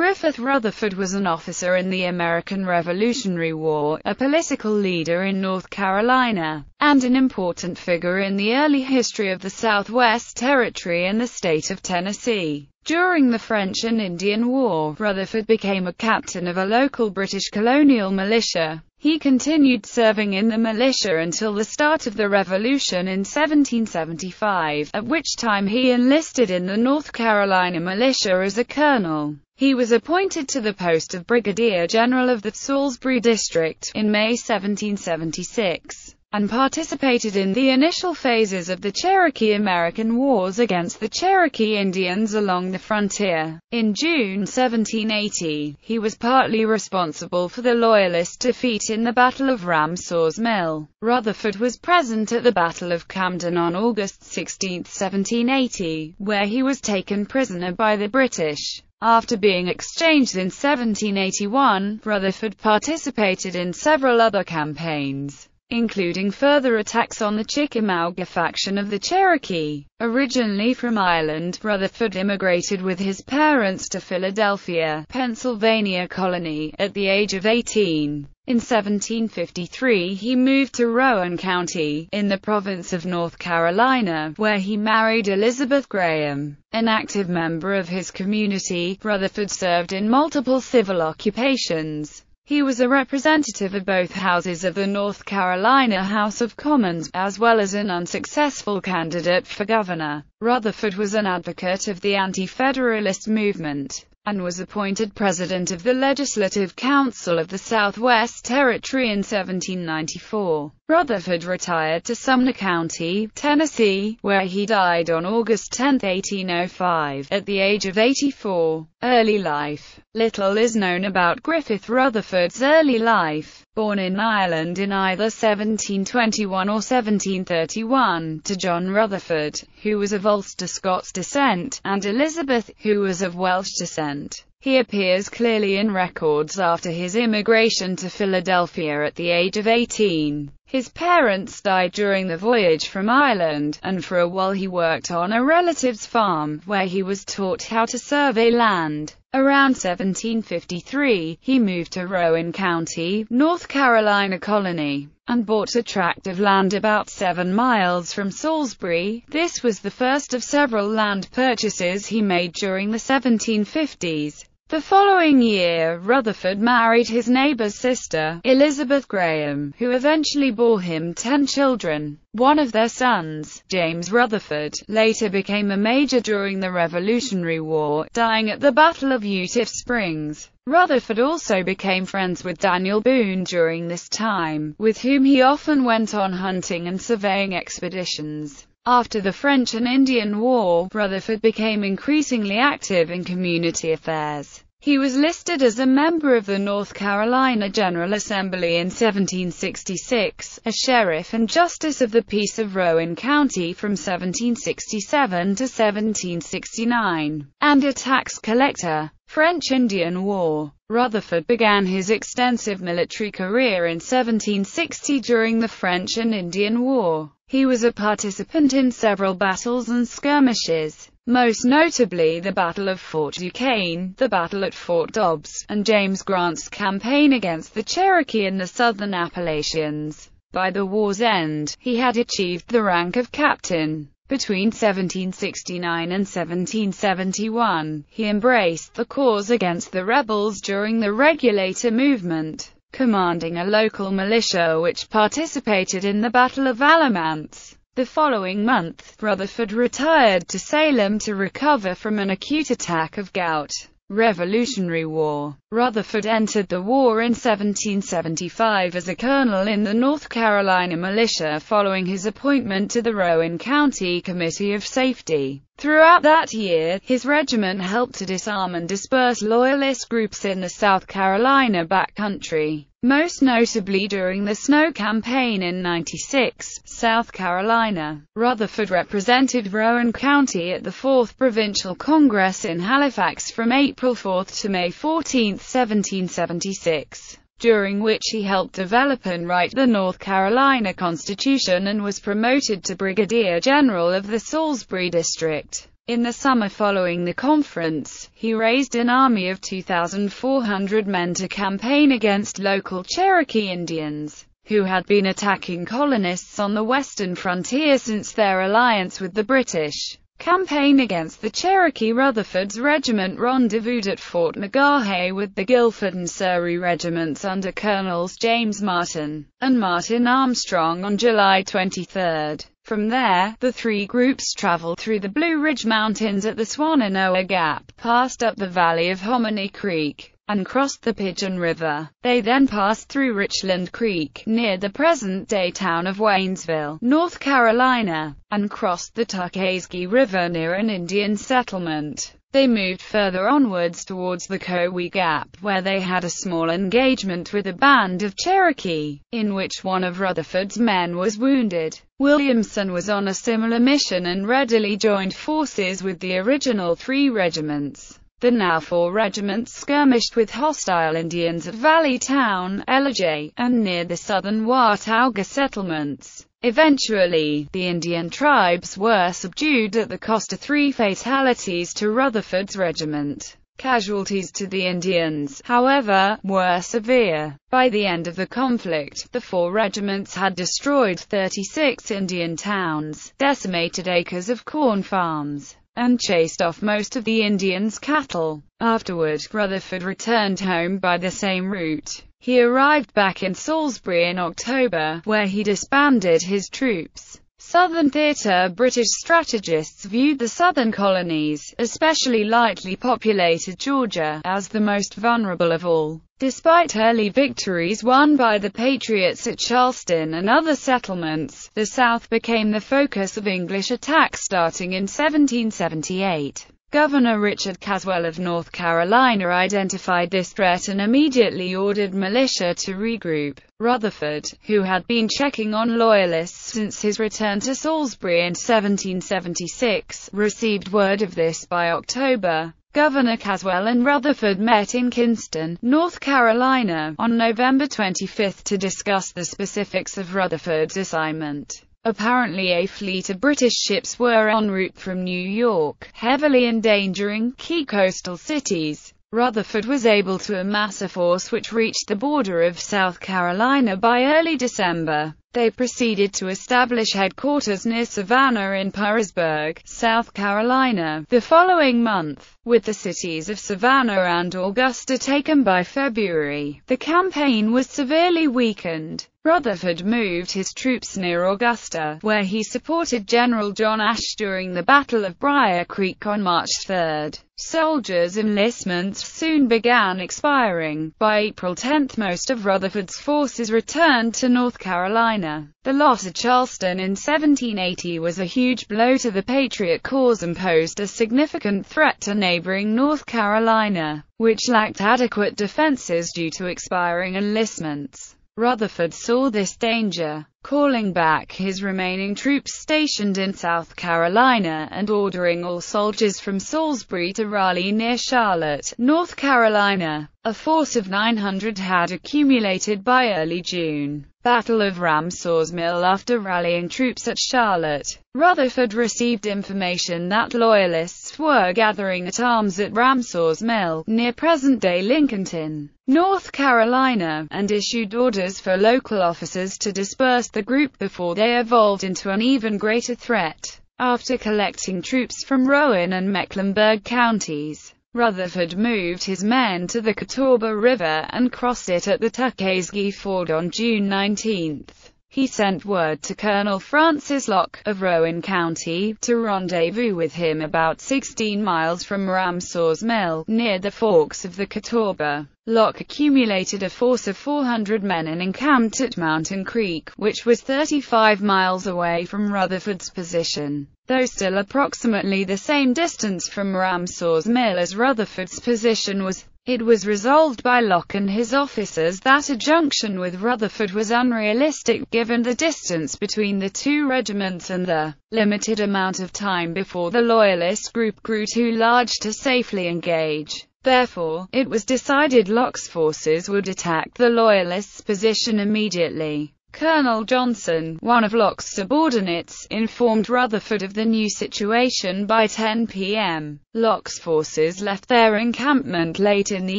Griffith Rutherford was an officer in the American Revolutionary War, a political leader in North Carolina, and an important figure in the early history of the Southwest Territory and the state of Tennessee. During the French and Indian War, Rutherford became a captain of a local British colonial militia. He continued serving in the militia until the start of the Revolution in 1775, at which time he enlisted in the North Carolina militia as a colonel. He was appointed to the post of Brigadier General of the Salisbury District in May 1776 and participated in the initial phases of the Cherokee-American Wars against the Cherokee Indians along the frontier. In June 1780, he was partly responsible for the Loyalist defeat in the Battle of Ramsour's Mill. Rutherford was present at the Battle of Camden on August 16, 1780, where he was taken prisoner by the British. After being exchanged in 1781, Rutherford participated in several other campaigns, including further attacks on the Chickamauga faction of the Cherokee. Originally from Ireland, Rutherford immigrated with his parents to Philadelphia, Pennsylvania colony, at the age of 18. In 1753 he moved to Rowan County, in the province of North Carolina, where he married Elizabeth Graham. An active member of his community, Rutherford served in multiple civil occupations. He was a representative of both houses of the North Carolina House of Commons, as well as an unsuccessful candidate for governor. Rutherford was an advocate of the anti-federalist movement and was appointed president of the Legislative Council of the Southwest Territory in 1794. Rutherford retired to Sumner County, Tennessee, where he died on August 10, 1805, at the age of 84. Early life Little is known about Griffith Rutherford's early life. Born in Ireland in either 1721 or 1731, to John Rutherford, who was of Ulster Scots descent, and Elizabeth, who was of Welsh descent. He appears clearly in records after his immigration to Philadelphia at the age of 18. His parents died during the voyage from Ireland, and for a while he worked on a relative's farm, where he was taught how to survey land. Around 1753, he moved to Rowan County, North Carolina colony, and bought a tract of land about seven miles from Salisbury. This was the first of several land purchases he made during the 1750s. The following year, Rutherford married his neighbor's sister, Elizabeth Graham, who eventually bore him ten children. One of their sons, James Rutherford, later became a major during the Revolutionary War, dying at the Battle of Eutaw Springs. Rutherford also became friends with Daniel Boone during this time, with whom he often went on hunting and surveying expeditions. After the French and Indian War, Rutherford became increasingly active in community affairs. He was listed as a member of the North Carolina General Assembly in 1766, a sheriff and justice of the peace of Rowan County from 1767 to 1769, and a tax collector. French-Indian War Rutherford began his extensive military career in 1760 during the French and Indian War. He was a participant in several battles and skirmishes, most notably the Battle of Fort Duquesne, the battle at Fort Dobbs, and James Grant's campaign against the Cherokee in the southern Appalachians. By the war's end, he had achieved the rank of captain. Between 1769 and 1771, he embraced the cause against the rebels during the Regulator movement commanding a local militia which participated in the Battle of Alamance. The following month, Rutherford retired to Salem to recover from an acute attack of gout. Revolutionary War Rutherford entered the war in 1775 as a colonel in the North Carolina militia following his appointment to the Rowan County Committee of Safety. Throughout that year, his regiment helped to disarm and disperse Loyalist groups in the South Carolina backcountry, most notably during the Snow Campaign in 96, South Carolina. Rutherford represented Rowan County at the 4th Provincial Congress in Halifax from April 4 to May 14, 1776 during which he helped develop and write the North Carolina Constitution and was promoted to Brigadier General of the Salisbury District. In the summer following the conference, he raised an army of 2,400 men to campaign against local Cherokee Indians, who had been attacking colonists on the western frontier since their alliance with the British. Campaign against the Cherokee Rutherford's regiment rendezvoused at Fort McGaha with the Guilford and Surry regiments under Colonels James Martin and Martin Armstrong on July 23. From there, the three groups traveled through the Blue Ridge Mountains at the Swannanoa Gap, passed up the valley of Hominy Creek, and crossed the Pigeon River. They then passed through Richland Creek, near the present-day town of Waynesville, North Carolina, and crossed the Tuckasegee River near an Indian settlement. They moved further onwards towards the Cowee Gap, where they had a small engagement with a band of Cherokee, in which one of Rutherford's men was wounded. Williamson was on a similar mission and readily joined forces with the original three regiments. The now four regiments skirmished with hostile Indians at Valley Town, Ellijay, and near the southern Watauga settlements. Eventually, the Indian tribes were subdued at the cost of three fatalities to Rutherford's regiment. Casualties to the Indians, however, were severe. By the end of the conflict, the four regiments had destroyed 36 Indian towns, decimated acres of corn farms, and chased off most of the Indians' cattle. Afterward, Rutherford returned home by the same route. He arrived back in Salisbury in October, where he disbanded his troops. Southern theatre British strategists viewed the southern colonies, especially lightly populated Georgia, as the most vulnerable of all. Despite early victories won by the Patriots at Charleston and other settlements, the South became the focus of English attacks starting in 1778. Governor Richard Caswell of North Carolina identified this threat and immediately ordered militia to regroup. Rutherford, who had been checking on Loyalists since his return to Salisbury in 1776, received word of this by October. Governor Caswell and Rutherford met in Kinston, North Carolina, on November 25 to discuss the specifics of Rutherford's assignment. Apparently a fleet of British ships were en route from New York, heavily endangering key coastal cities. Rutherford was able to amass a force which reached the border of South Carolina by early December. They proceeded to establish headquarters near Savannah in Purrysburg, South Carolina, the following month, with the cities of Savannah and Augusta taken by February. The campaign was severely weakened. Rutherford moved his troops near Augusta, where he supported General John Ashe during the Battle of Brier Creek on March 3. Soldiers' enlistments soon began expiring. By April 10 most of Rutherford's forces returned to North Carolina. The loss of Charleston in 1780 was a huge blow to the Patriot cause and posed a significant threat to neighboring North Carolina, which lacked adequate defenses due to expiring enlistments. Rutherford saw this danger, calling back his remaining troops stationed in South Carolina and ordering all soldiers from Salisbury to rally near Charlotte, North Carolina. A force of 900 had accumulated by early June. Battle of Ramsour's Mill After rallying troops at Charlotte, Rutherford received information that Loyalists were gathering at arms at Ramsour's Mill, near present-day Lincolnton, North Carolina, and issued orders for local officers to disperse the group before they evolved into an even greater threat. After collecting troops from Rowan and Mecklenburg counties, Rutherford moved his men to the Catawba River and crossed it at the Tuckasegee Ford on June 19. He sent word to Colonel Francis Locke, of Rowan County, to rendezvous with him about 16 miles from Ramsour's Mill, near the forks of the Catawba. Locke accumulated a force of 400 men and encamped at Mountain Creek, which was 35 miles away from Rutherford's position. Though still approximately the same distance from Ramsour's Mill as Rutherford's position was, it was resolved by Locke and his officers that a junction with Rutherford was unrealistic given the distance between the two regiments and the limited amount of time before the Loyalist group grew too large to safely engage. Therefore, it was decided Locke's forces would attack the Loyalists' position immediately. Colonel Johnson, one of Locke's subordinates, informed Rutherford of the new situation by 10 p.m. Locke's forces left their encampment late in the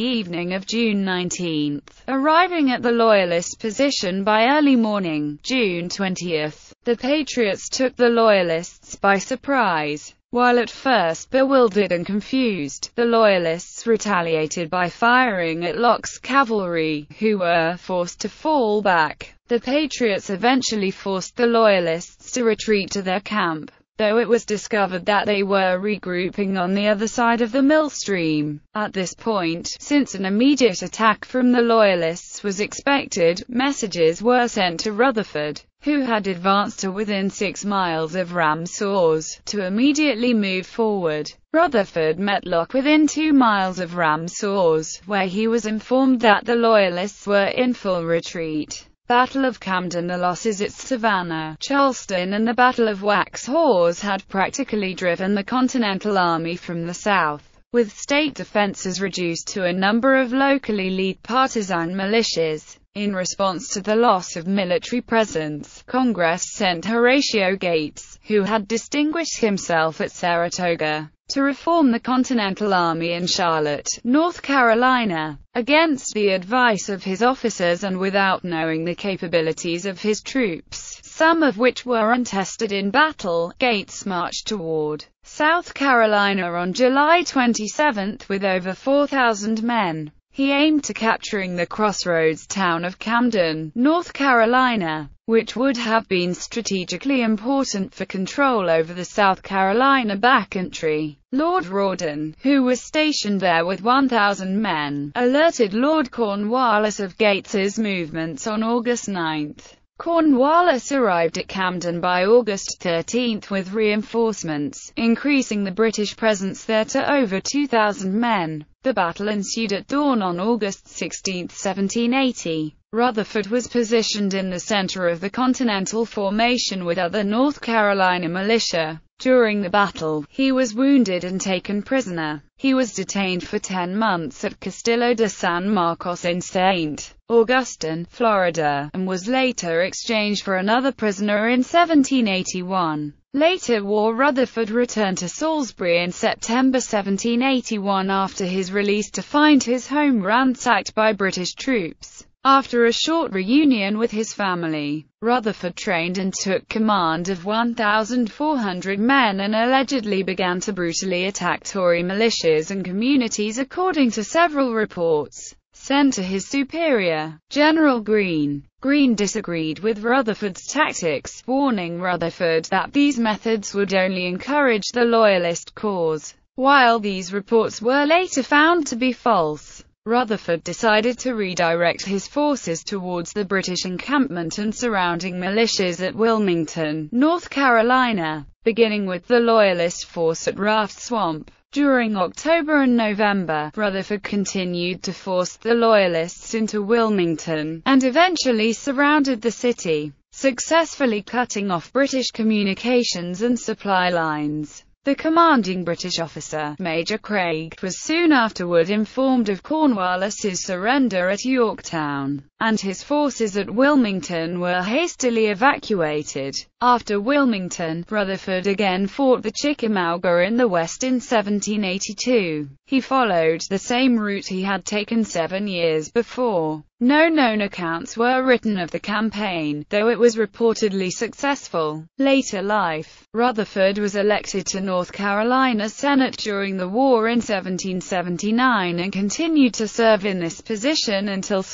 evening of June 19, arriving at the Loyalist position by early morning, June 20. The Patriots took the Loyalists by surprise. While at first bewildered and confused, the Loyalists retaliated by firing at Locke's cavalry, who were forced to fall back. The Patriots eventually forced the Loyalists to retreat to their camp, though it was discovered that they were regrouping on the other side of the mill stream. At this point, since an immediate attack from the Loyalists was expected, messages were sent to Rutherford, who had advanced to within six miles of Ramseurs, to immediately move forward. Rutherford met Locke within two miles of Ramseurs, where he was informed that the Loyalists were in full retreat. Battle of Camden The losses at Savannah, Charleston and the Battle of Waxhaws had practically driven the Continental Army from the South, with state defenses reduced to a number of locally led partisan militias. In response to the loss of military presence, Congress sent Horatio Gates, who had distinguished himself at Saratoga, to reform the Continental Army in Charlotte, North Carolina. Against the advice of his officers and without knowing the capabilities of his troops, some of which were untested in battle, Gates marched toward South Carolina on July 27 with over 4,000 men. He aimed to capturing the crossroads town of Camden, North Carolina, which would have been strategically important for control over the South Carolina backcountry. Lord Rawdon, who was stationed there with 1,000 men, alerted Lord Cornwallis of Gates's movements on August 9. Cornwallis arrived at Camden by August 13 with reinforcements, increasing the British presence there to over 2,000 men. The battle ensued at dawn on August 16, 1780. Rutherford was positioned in the center of the Continental Formation with other North Carolina militia. During the battle, he was wounded and taken prisoner. He was detained for 10 months at Castillo de San Marcos in St. Augustine, Florida, and was later exchanged for another prisoner in 1781. Later war Rutherford returned to Salisbury in September 1781 after his release to find his home ransacked by British troops. After a short reunion with his family, Rutherford trained and took command of 1,400 men and allegedly began to brutally attack Tory militias and communities according to several reports sent to his superior, General Greene. Greene disagreed with Rutherford's tactics, warning Rutherford that these methods would only encourage the Loyalist cause. While these reports were later found to be false, Rutherford decided to redirect his forces towards the British encampment and surrounding militias at Wilmington, North Carolina, beginning with the Loyalist force at Raft Swamp. During October and November, Rutherford continued to force the Loyalists into Wilmington, and eventually surrounded the city, successfully cutting off British communications and supply lines. The commanding British officer, Major Craig, was soon afterward informed of Cornwallis's surrender at Yorktown, and his forces at Wilmington were hastily evacuated. After Wilmington, Rutherford again fought the Chickamauga in the west in 1782. He followed the same route he had taken seven years before. No known accounts were written of the campaign, though it was reportedly successful. Later life Rutherford was elected to North Carolina Senate during the war in 1779 and continued to serve in this position until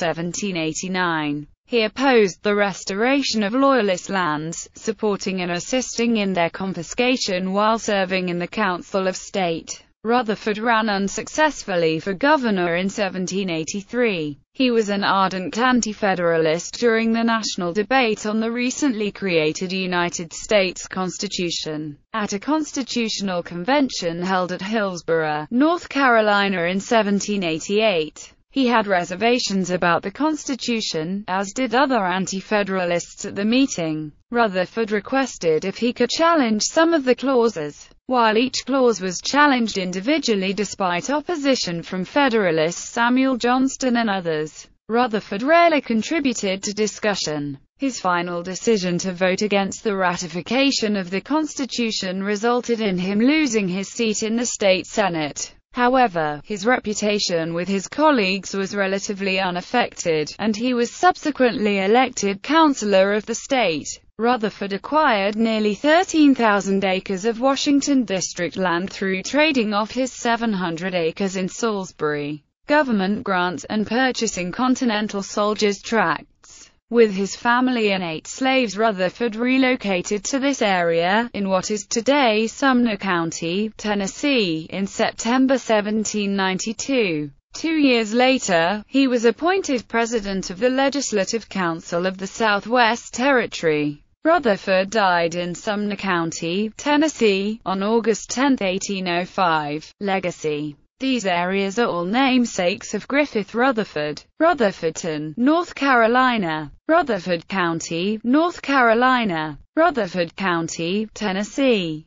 1789. He opposed the restoration of Loyalist lands, supporting and assisting in their confiscation while serving in the Council of State. Rutherford ran unsuccessfully for governor in 1783. He was an ardent anti-federalist during the national debate on the recently created United States Constitution. At a constitutional convention held at Hillsborough, North Carolina in 1788, he had reservations about the Constitution, as did other anti-federalists at the meeting. Rutherford requested if he could challenge some of the clauses, while each clause was challenged individually despite opposition from Federalists Samuel Johnston and others. Rutherford rarely contributed to discussion. His final decision to vote against the ratification of the Constitution resulted in him losing his seat in the state Senate. However, his reputation with his colleagues was relatively unaffected, and he was subsequently elected councilor of the state. Rutherford acquired nearly 13,000 acres of Washington district land through trading off his 700 acres in Salisbury, government grants, and purchasing Continental Soldiers tracts. With his family and eight slaves Rutherford relocated to this area, in what is today Sumner County, Tennessee, in September 1792. Two years later, he was appointed president of the Legislative Council of the Southwest Territory. Rutherford died in Sumner County, Tennessee, on August 10, 1805. Legacy These areas are all namesakes of Griffith Rutherford. Rutherfordton, North Carolina. Rutherford County, North Carolina. Rutherford County, Tennessee.